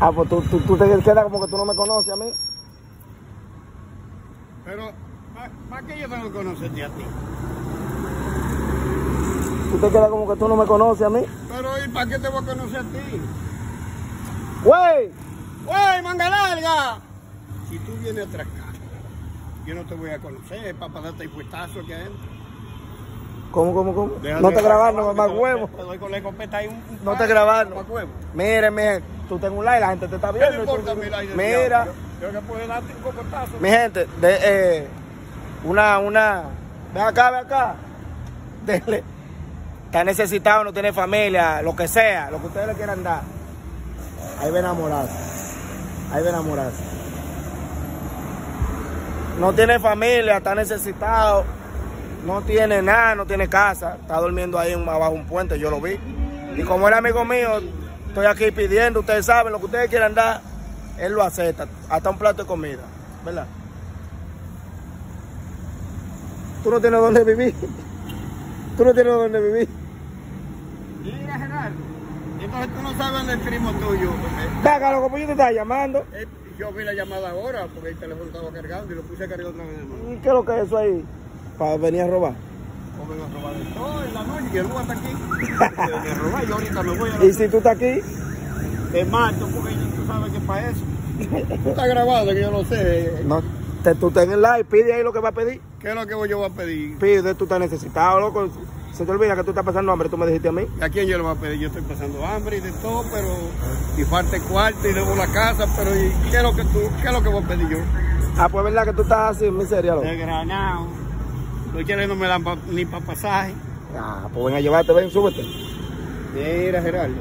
Ah, pues tú, tú, tú te quedas como que tú no me conoces a mí. Pero, ¿para qué yo tengo que conocerte a ti? Tú te quedas como que tú no me conoces a mí. Pero, ¿y para qué te voy a conocer a ti? ¡Güey! ¡Güey, manga larga! Si tú vienes atrás acá, yo no te voy a conocer, para darte el puestazo que es. ¿Cómo, cómo, cómo? No te grabando, grabar, mamá huevo. Te doy con la escopeta ahí un, un No te palo, grabando. mamá huevo. Mire, mire, tú tengo un like, la gente te está ¿Qué viendo. le importa a? Mira, Yo que puedo darte un cocotazo. mi gente, de, eh, una, una, ven acá, ven acá. Dele. Está necesitado, no tiene familia, lo que sea, lo que ustedes le quieran dar. Ahí ven enamorarse. Ahí ven enamorarse. No tiene familia, está necesitado, no tiene nada, no tiene casa, está durmiendo ahí abajo un puente, yo lo vi. Y como es amigo mío, estoy aquí pidiendo, ustedes saben, lo que ustedes quieran dar, él lo acepta, hasta un plato de comida, ¿verdad? Tú no tienes dónde vivir. Tú no tienes dónde vivir. Mira, Gerardo. Entonces tú no sabes dónde es el primo tuyo. Venga, loco, pues yo te estaba llamando. eh, yo vi la llamada ahora porque el teléfono estaba cargando y lo puse a cargar otra vez. hermano. ¿Y qué es lo que es eso ahí? Para venir a robar. A robar en la noche y el Hugo está aquí. Me robar y ahorita me voy a Y si tú estás aquí, Te mato porque tú sabes que para eso. Tú estás grabado que yo no sé. no, te, tú ten el like, pide ahí lo que va a pedir. ¿Qué es lo que yo voy a pedir? Pide, tú estás necesitado, loco. Se te olvida que tú estás pasando hambre, tú me dijiste a mí. ¿A quién yo le voy a pedir? Yo estoy pasando hambre y de todo, pero. Y falta el cuarto y debo la casa, pero ¿y ¿qué es lo que tú, qué es lo que voy a pedir yo? Ah, pues verdad que tú estás así, en miseria, loco. Desgranado. Los chales no me dan pa- ni para pasaje. Ah, pues ven a llevarte, ven, súbete. Mira, Gerardo.